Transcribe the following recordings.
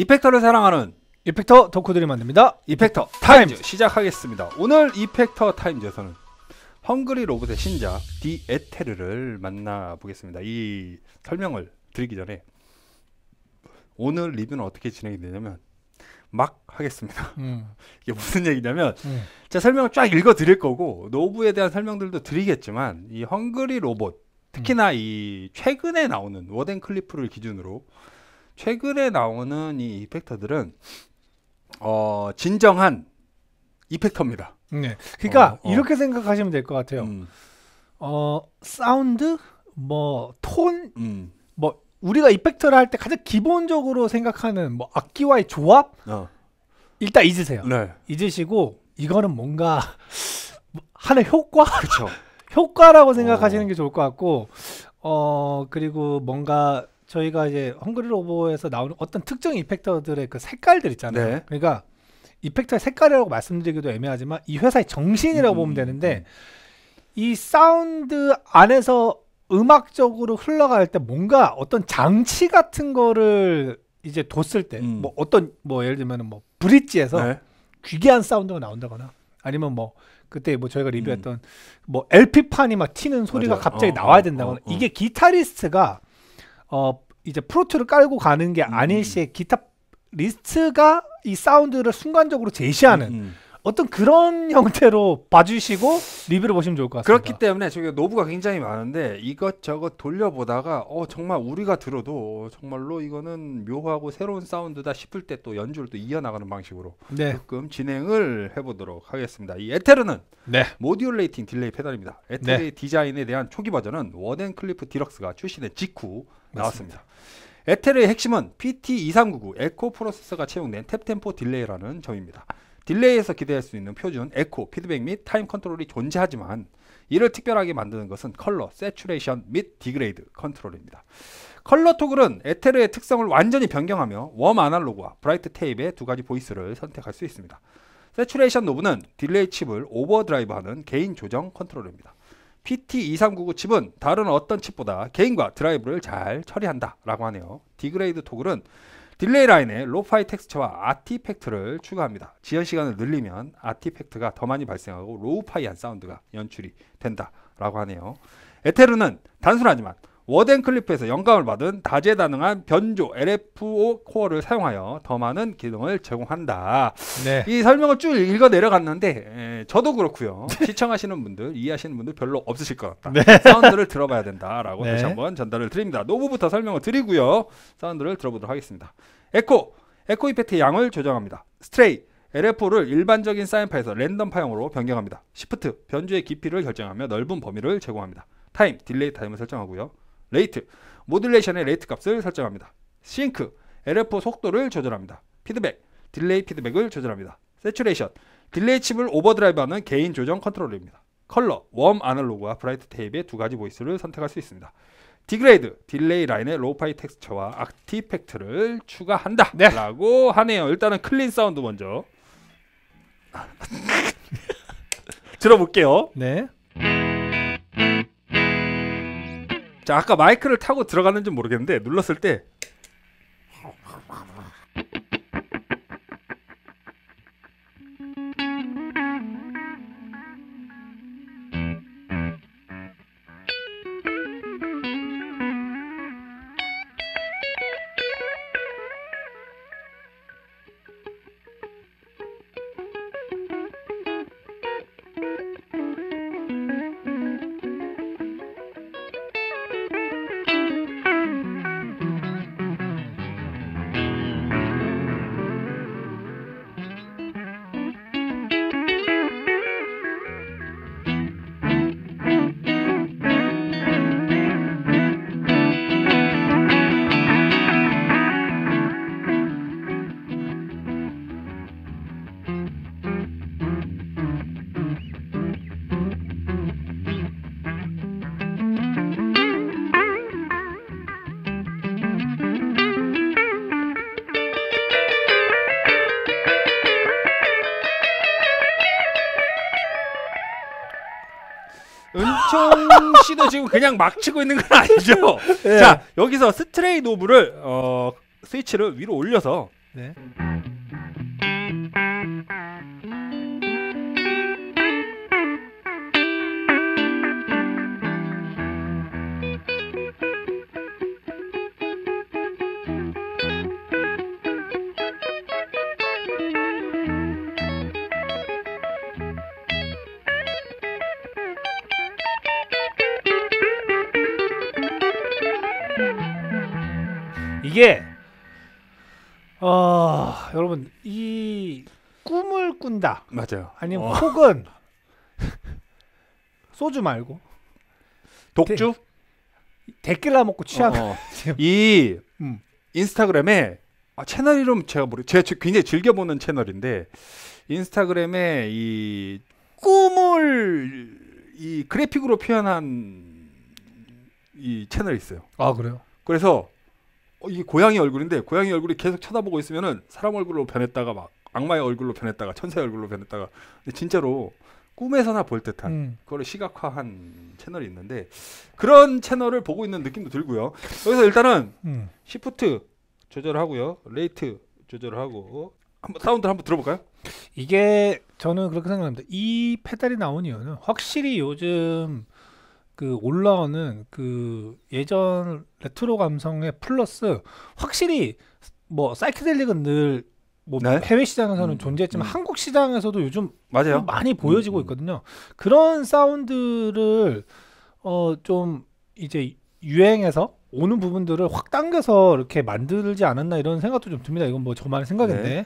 effector를 사랑하는 effector 덕후들이 만듭니다. Effector Times 시작하겠습니다. 오늘 Effector Times에서는 Hungry Robot의 신작 The 에테르를 만나보겠습니다. 이 설명을 드리기 전에 오늘 리뷰는 어떻게 진행이 되냐면 막 하겠습니다. 음, 이게 무슨 얘기냐면 음. 제가 설명을 쫙 읽어 드릴 거고 노브에 대한 설명들도 드리겠지만 이 Hungry Robot 특히나 이 최근에 나오는 Wardenclyffe를 기준으로 최근에 나오는 이 이펙터들은 어 진정한 이펙터입니다. 네. 그러니까 어, 어. 이렇게 생각하시면 될 것 같아요. 음, 어 사운드, 뭐 톤, 음, 뭐 우리가 이펙터를 할 때 가장 기본적으로 생각하는 뭐 악기와의 조합 어, 일단 잊으세요. 네, 잊으시고 이거는 뭔가 뭐 하는 효과. 효과라고 생각하시는 어. 게 좋을 것 같고 어 그리고 뭔가 저희가 이제 헝그리 로보에서 나오는 어떤 특정 이펙터들의 그 색깔들 있잖아요. 네. 그러니까 이펙터의 색깔이라고 말씀드리기도 애매하지만 이 회사의 정신이라고 음, 보면 음, 되는데 이 사운드 안에서 음악적으로 흘러갈 때 뭔가 어떤 장치 같은 거를 이제 뒀을 때 음. 뭐 어떤 뭐 예를 들면 뭐 브릿지에서 네. 귀괴한 사운드가 나온다거나 아니면 뭐 그때 뭐 저희가 리뷰했던 음. 뭐 LP 판이 막 튀는 소리가 맞아요. 갑자기 어, 나와야 어, 된다거나 어, 어. 이게 기타리스트가 어 이제 프로트를 깔고 가는 게 음. 아닐 시에 기타리스트가 이 사운드를 순간적으로 제시하는 음. 어떤 그런 형태로 봐주시고 리뷰를 보시면 좋을 것 같습니다. 그렇기 때문에 저기 노브가 굉장히 많은데 이것저것 돌려보다가 어 정말 우리가 들어도 정말로 이거는 묘하고 새로운 사운드다 싶을 때 또 연주를 또 이어나가는 방식으로 네, 조금 진행을 해보도록 하겠습니다. 이 에테르는 네, modulating delay 페달입니다. 에테르의 디자인에 대한 초기 버전은 Wardenclyffe Deluxe가 출시된 직후 나왔습니다. 에테르의 핵심은 PT2399 에코 프로세서가 채용된 tap tempo delay라는 점입니다. delay에서 기대할 수 있는 표준 에코, 피드백 및 타임 컨트롤이 존재하지만 이를 특별하게 만드는 것은 컬러, saturation 및 degrade 컨트롤입니다. 컬러 toggle은 에테르의 특성을 완전히 변경하며 warm 아날로그와 bright 테이프의 두 가지 voice를 선택할 수 있습니다. saturation knob는 delay 칩을 overdrive하는 gain 조정 컨트롤입니다. PT2399 칩은 다른 어떤 칩보다 gain과 드라이브를 잘 처리한다라고 하네요. degrade toggle은 delay 라인에 lo-fi texture와 artifact를 추가합니다. 지연 시간을 늘리면 artifact가 더 많이 발생하고 lo-fi한 사운드가 연출이 된다라고 하네요. 에테르는 단순하지만 Wardenclyffe에서 영감을 받은 다재다능한 변조 LFO 코어를 사용하여 더 많은 기능을 제공한다. 네. 이 설명을 쭉 읽어 내려갔는데 에, 저도 그렇고요. 시청하시는 분들, 이해하시는 분들 별로 없으실 것 같다. 사운드를 들어봐야 된다라고 네. 다시 한번 전달을 드립니다. knob부터 설명을 드리고요. 사운드를 들어보도록 하겠습니다. 에코, 에코 effect의 양을 조정합니다. stray, LFO를 일반적인 사인파에서 랜덤 파형으로 변경합니다. shift, 변주의 깊이를 결정하며 넓은 범위를 제공합니다. 타임, delay 타임을 설정하고요. rate, modulation의 rate 값을 설정합니다. sync, LFO 속도를 조절합니다. 피드백, delay 피드백을 조절합니다. saturation, delay 칩을 overdrive하는 gain 조정 컨트롤입니다. 컬러, warm 아날로그와 bright 테이프의 두 가지 voice를 선택할 수 있습니다. degrade, delay 라인의 lo-fi texture와 artifact를 추가한다. 네. 라고 하네요. 일단은 clean 사운드 먼저 들어볼게요. 네. 자, 아까 마이크를 타고 들어가는지 모르겠는데 눌렀을 때 씨도 지금 그냥 막 치고 있는 건 아니죠? 네. 자 여기서 스트레이 노브를 어, 스위치를 위로 올려서 네. 이게 어 여러분 이 꿈을 꾼다 맞아요. 아니면 어. 혹은 소주 말고 독주? 데킬라 먹고 취한 어, 어. 이 음. 인스타그램에 아, 채널 이름 제가 모르. 제가 지- 굉장히 즐겨 보는 채널인데 인스타그램에 이 꿈을 이 그래픽으로 표현한 이 채널이 있어요. 아 그래요? 그래서 어, 이게 고양이 얼굴인데 고양이 얼굴이 계속 쳐다보고 있으면은 사람 얼굴로 변했다가 막 악마의 얼굴로 변했다가 천사의 얼굴로 변했다가 근데 진짜로 꿈에서나 볼 듯한 음. 그거를 시각화한 채널이 있는데 그런 채널을 보고 있는 느낌도 들고요. 여기서 일단은 음. shift 조절하고요. rate 조절하고 한번 사운드 한번 들어볼까요? 이게 저는 그렇게 생각합니다. 이 페달이 나온 이유는 확실히 요즘 그 올라오는 그 예전 레트로 감성의 플러스 확실히 뭐 psychedelic은 늘 뭐 네. 해외 시장에서는 음, 존재했지만 음. 한국 시장에서도 요즘 맞아요. 많이 보여지고 음. 있거든요. 그런 사운드를 어 좀 이제 유행해서 오는 부분들을 확 당겨서 이렇게 만들지 않았나 이런 생각도 좀 듭니다. 이건 뭐 저만의 생각인데.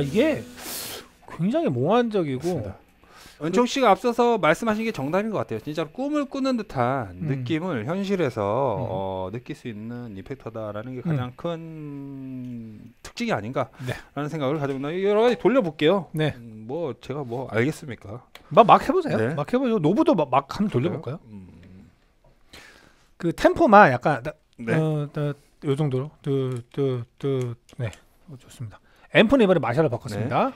아 이게 굉장히 몽환적이고 맞습니다. 은총 씨가 앞서서 말씀하신 게 정답인 것 같아요. 진짜로 꿈을 꾸는 듯한 음. 느낌을 현실에서 음. 어, 느낄 수 있는 이펙터다라는 게 가장 큰 특징이 아닌가라는 네. 생각을 가지고 있나 여러 가지 돌려볼게요. 네. 음, 뭐 제가 뭐 알겠습니까? 막, 막 해보세요. 네. 막 해보죠. 노브도 막, 막 한번 돌려볼까요? 음, 그 템포만 약간 나- 네. 어, 나- 요 정도로 뚜뚜뚜 네 어, 좋습니다. 앰프는 이번에 마샬을 바꿨습니다.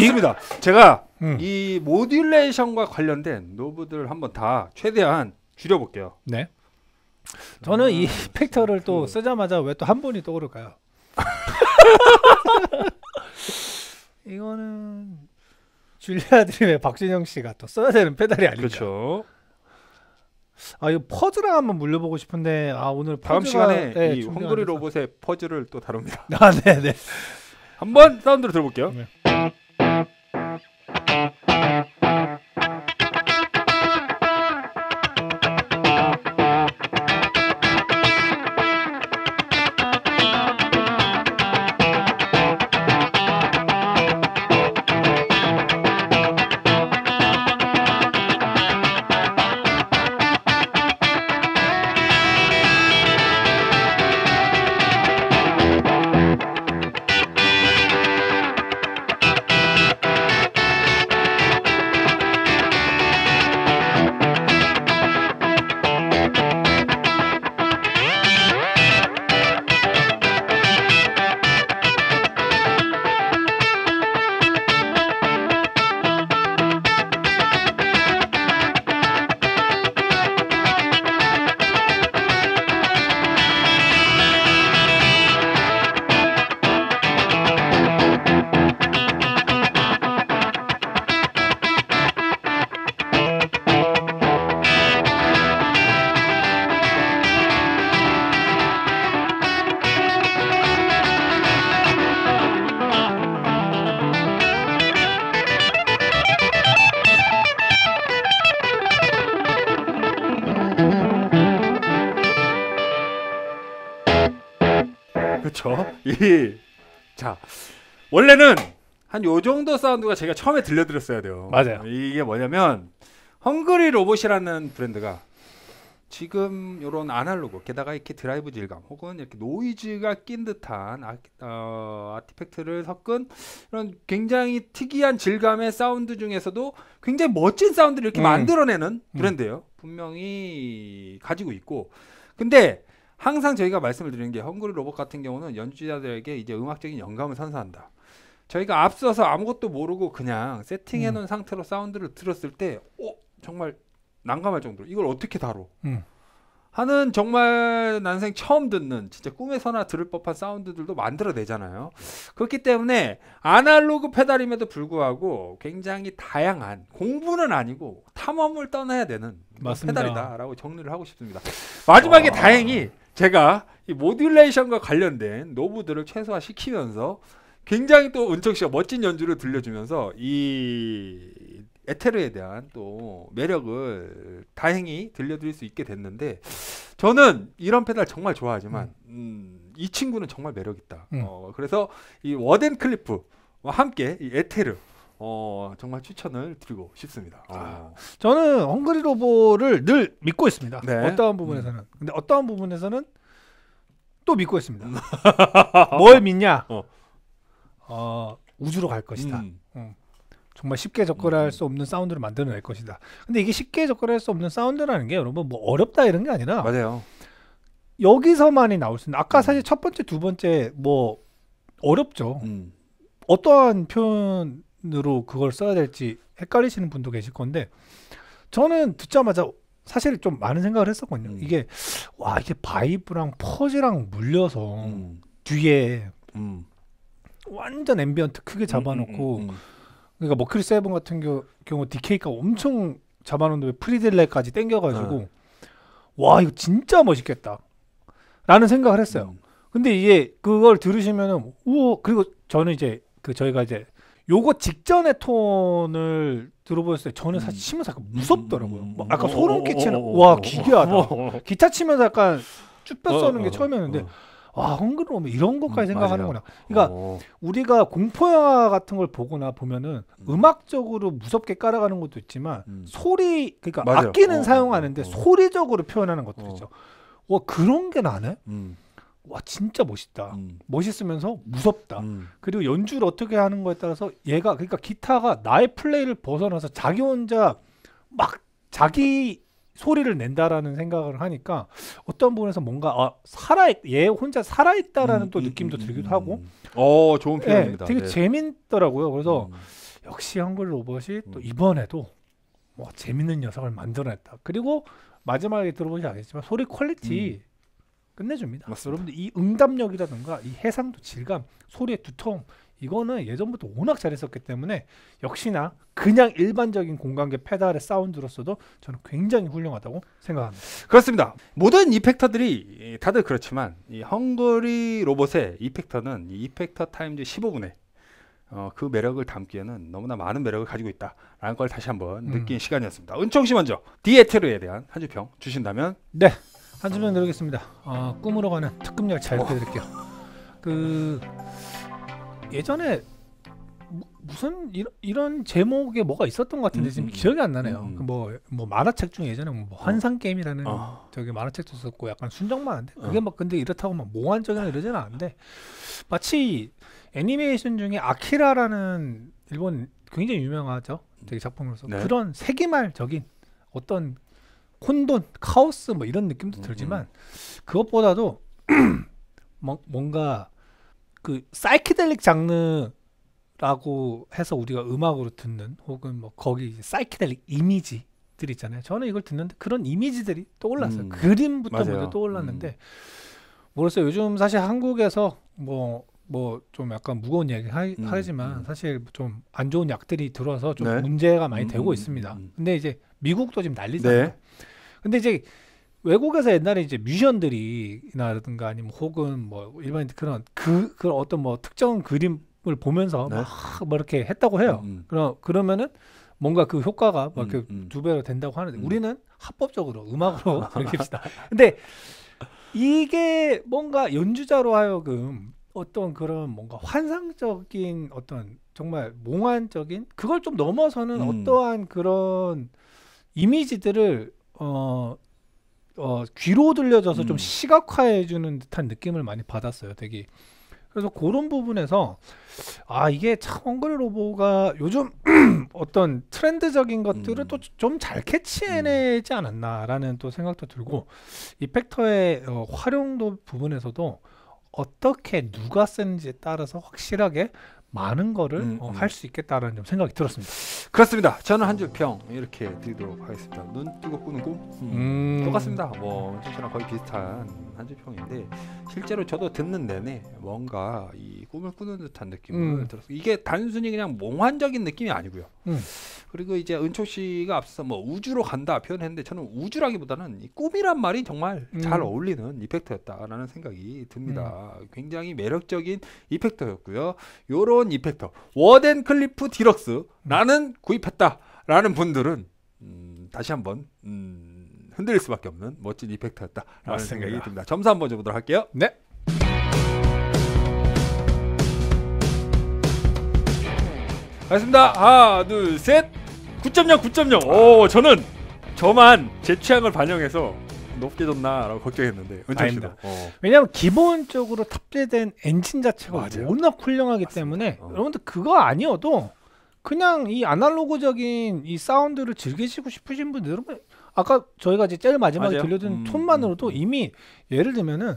좋습니다. 제가 음. 이 모듈레이션과 관련된 노브들 한번 다 최대한 줄여볼게요. 네. 저는 이 아, 이펙터를 또 그- 쓰자마자 왜 또 한 분이 떠오를까요? 이거는 줄리아 드림의 박진영 씨가 또 써야 되는 페달이 아닌가. 그렇죠. 아 이거 퍼즐랑 한번 물려보고 싶은데 아 오늘 다음 퍼즐가- 시간에 네, 이 헝그리. 로봇의 퍼즐을 또 다룹니다. 아 네네. 한번 사운드를 들어볼게요. 네. 이 자, 원래는 한 요 정도 사운드가 제가 처음에 들려드렸어야 돼요. 맞아요. 이게 뭐냐면 Hungry Robot이라는 브랜드가 지금 요런 아날로그 게다가 이렇게 드라이브 질감 혹은 이렇게 노이즈가 낀 듯한 아, 어, artifact를 섞은 이런 굉장히 특이한 질감의 사운드 중에서도 굉장히 멋진 사운드를 이렇게 음. 만들어내는 음. 브랜드예요. 분명히 가지고 있고 근데 항상 저희가 말씀을 드리는 게 헝그리 로봇 같은 경우는 연주자들에게 이제 음악적인 영감을 선사한다. 저희가 앞서서 아무것도 모르고 그냥 세팅해 놓은 상태로 사운드를 들었을 때 어, 정말 난감할 정도로 이걸 어떻게 다뤄? 음. 하는 정말 난생 처음 듣는 진짜 꿈에서나 들을 법한 사운드들도 만들어내잖아요. 그렇기 때문에 아날로그 페달임에도 불구하고 굉장히 다양한 공부는 아니고 탐험을 떠나야 되는 맞습니다. 페달이다라고 정리를 하고 싶습니다. 마지막에 와. 다행히 제가 이 모듈레이션과 관련된 노브들을 최소화시키면서 굉장히 또 은척 씨가 멋진 연주를 들려주면서 이 에테르에 대한 또 매력을 다행히 들려드릴 수 있게 됐는데 저는 이런 페달 정말 좋아하지만 음, 이 친구는 정말 매력 있다. 음. 어, 그래서 이 워덴 클리프와 함께 이 에테르 어, 정말 추천을 드리고 싶습니다. 어. 저는 헝그리 로봇을 늘 믿고 있습니다. 네. 어떠한 부분에서는. 근데 어떠한 부분에서는 또 믿고 있습니다. 뭘 믿냐? 어. 어, 우주로 갈 것이다. 음. 정말 쉽게 접근할 음. 수 없는 사운드를 만들어낼 것이다. 근데 이게 쉽게 접근할 수 없는 사운드라는 게 여러분 뭐 어렵다 이런 게 아니라 맞아요. 여기서만이 나올 수 있는 아까 음. 사실 첫 번째 두 번째 뭐 어렵죠. 음. 어떠한 표현 으로 그걸 써야 될지 헷갈리시는 분도 계실 건데 저는 듣자마자 사실 좀 많은 생각을 했었거든요. 음. 이게 와 이게 vibe랑 fuzz랑 물려서 음. 뒤에 음. 완전 ambient 크게 잡아놓고 음, 음, 음. 그러니까 머큐리 세븐 같은 경우, 경우 decay가 엄청 잡아놓는데 pre-delay까지 땡겨가지고 네. 와 이거 진짜 멋있겠다 라는 생각을 했어요. 음. 근데 이게 그걸 들으시면은 우와 그리고 저는 이제 그 저희가 이제 요거 직전의 톤을 들어보셨을 때 저는 사실 음. 치면서 약간 무섭더라고요. 음, 막 음, 약간 음, 소름 어, 끼치는 어, 어, 와 어, 기괴하다. 어, 어, 어. 기타 치면서 약간 쭈뼛 써는 어, 게 어, 처음이었는데 어. 와 헝그리 오면 이런 것까지 음, 생각하는구나. 그러니까 어. 우리가 공포 영화 같은 걸 보거나 보면은 음. 음. 악적으로 무섭게 깔아가는 것도 있지만 음. 소리 그러니까 맞아요. 악기는 어, 사용하는데 어, 어. 소리적으로 표현하는 것들 어. 있죠. 와 그런 게 나네. 음. 와 진짜 멋있다. 음. 멋있으면서 무섭다. 음. 그리고 연주를 어떻게 하는 거에 따라서 얘가 그러니까 기타가 나의 플레이를 벗어나서 자기 혼자 막 자기 소리를 낸다라는 생각을 하니까 어떤 부분에서 뭔가 아, 살아 얘 혼자 살아 있다라는 음, 또 음, 느낌도 음, 들기도 음, 하고 음. 어, 좋은 예, 표현입니다. 되게 네. 재밌더라고요. 그래서 음. 역시 한글 로봇이 또 음. 이번에도 뭐 재밌는 녀석을 만들어냈다. 그리고 마지막에 들어보시 알겠지만 소리 퀄리티 끝내줍니다. 음. 맞습니다. 여러분들 이 응답력이라든가 이 해상도 질감, 소리의 두통 이거는 예전부터 워낙 잘했었기 때문에 역시나 그냥 일반적인 공간계 페달의 사운드로서도 저는 굉장히 훌륭하다고 생각합니다. 그렇습니다. 모든 이펙터들이 다들 그렇지만 이 Hungry Robot의 이펙터는 이 이펙터 Times 15분의 어, 그 매력을 담기에는 너무나 많은 매력을 가지고 있다라는 걸 다시 한번 음. 느낀 시간이었습니다. 은총 씨 먼저 디에테르에 대한 한 줄 평 주신다면 네, 한 주면 드리겠습니다. 어, 꿈으로 가는 특급 열차 이렇게 드릴게요. 그 예전에 무, 무슨 이런, 이런 제목의 뭐가 있었던 것 같은데 음, 지금 음, 기억이 안 나네요. 음, 음. 그 뭐, 뭐 만화책 중에 예전에 뭐 환상 게임이라는 어. 저기 만화책도 있었고 약간 순정만 한데 그게 어. 막 근데 이렇다고 막 몽환적이나 이러지는 않은데 마치 애니메이션 중에 아키라라는 일본 굉장히 유명하죠. 되게 작품으로서 네. 그런 세기말적인 어떤 혼돈, 카오스 뭐 이런 느낌도 음, 들지만 그것보다도 뭐- 뭔가 그 사이키델릭 장르라고 해서 우리가 음악으로 듣는 혹은 뭐 거기 사이키델릭 이미지들 있잖아요. 저는 이걸 듣는데 그런 이미지들이 떠올랐어요. 음, 그림부터 맞아요. 먼저 떠올랐는데 뭐로써 요즘 사실 한국에서 뭐 뭐좀 약간 무거운 얘기 하, 음, 하지만 음. 사실 좀 안 좋은 약들이 들어와서 좀 네. 문제가 많이 음, 되고 음, 있습니다. 음, 음. 근데 이제 미국도 지금 난리잖아요. 네. 근데 이제 외국에서 옛날에 이제 뮤지션들이나라든가 아니면 혹은 뭐 일반 그런 그 그런 어떤 뭐 특정 그림을 보면서 네. 막뭐 이렇게 했다고 해요. 음, 그럼 그러면은 뭔가 그 효과가 막 이렇게 음, 음. 두 배로 된다고 하는데 음. 우리는 합법적으로 음악으로 즐깁시다. 근데 이게 뭔가 연주자로 하여금 어떤 그런 뭔가 환상적인 어떤 정말 몽환적인 그걸 좀 넘어서는 음. 어떠한 그런 이미지들을 어, 어 귀로 들려져서 음. 좀 시각화해 주는 듯한 느낌을 많이 받았어요. 되게 그래서 그런 부분에서 아 이게 참 헝그리 로보가 요즘 어떤 트렌드적인 것들을 음. 또좀 잘 캐치해내지 않았나라는 또 생각도 들고 이펙터의 어, 활용도 부분에서도 어떻게 누가 쓰는지에 따라서 확실하게 많은 거를 음, 어, 음. 할수 있겠다라는 좀 생각이 들었습니다. 그렇습니다. 저는 한 줄 평 이렇게 드리도록 하겠습니다. 눈 뜨고 꾸는 꿈 음, 음. 똑같습니다. 뭐 저랑 거의 비슷한 한 줄 평인데 실제로 저도 듣는 내내 뭔가 이 꿈을 꾸는 듯한 느낌을 음. 들었어요. 이게 단순히 그냥 몽환적인 느낌이 아니고요. 음. 그리고 이제 은초 씨가 앞서 뭐 우주로 간다 표현했는데 저는 우주라기보다는 이 꿈이란 말이 정말 음. 잘 어울리는 이펙터였다라는 생각이 듭니다. 굉장히 매력적인 이펙터였고요. 요런 이펙터 Wardenclyffe Deluxe라는 구입했다라는 분들은 음, 다시 한번 음, 흔들릴 수밖에 없는 멋진 이펙터였다라는 맞습니다. 생각이 듭니다. 점수 한번 줘보도록 할게요. 네. 알겠습니다. 하나, 둘, 셋. 9.0, 9.0. 오, 저는 저만 제 취향을 반영해서 높게 줬나라고 걱정했는데 은철 씨도. 아닙니다. 어. 왜냐하면 기본적으로 탑재된 엔진 자체가 맞아요. 워낙 훌륭하기 맞습니다. 때문에 어. 여러분들 그거 아니어도 그냥 이 아날로그적인 이 사운드를 즐기시고 싶으신 분들은 아까 저희가 이제 제일 마지막에 맞아요. 들려준 음, 톤만으로도 음, 음. 이미 예를 들면은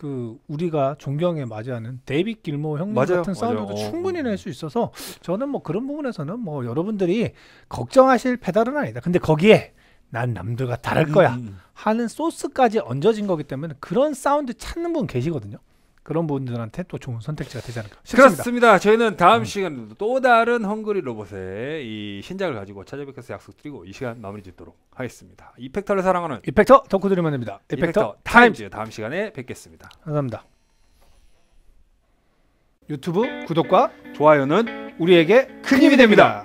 그 우리가 존경해 마지않는 데이빗 길모 형님 맞아요, 같은. 사운드도 어, 충분히 어, 낼수 있어서 저는 뭐 그런 부분에서는 뭐 여러분들이 걱정하실 페달은 아니다. 근데 거기에 난 남들과 다를 거야. 음, 음. 하는 소스까지 얹어진 거기 때문에 그런 사운드 찾는 분 계시거든요. 그런 분들한테 또 좋은 선택지가 되지 않을까 싶습니다. 그렇습니다. 저희는 다음 음. 시간에도 또 다른 Hungry Robot의 이 신작을 가지고 찾아뵙겠다 약속드리고 이 시간 마무리 짓도록 하겠습니다. 이펙터를 사랑하는 이펙터 덕후들이 만듭니다. 이펙터, 이펙터 Times. 다음 시간에 뵙겠습니다. 감사합니다. 유튜브 구독과 좋아요는 우리에게 큰 힘이 됩니다.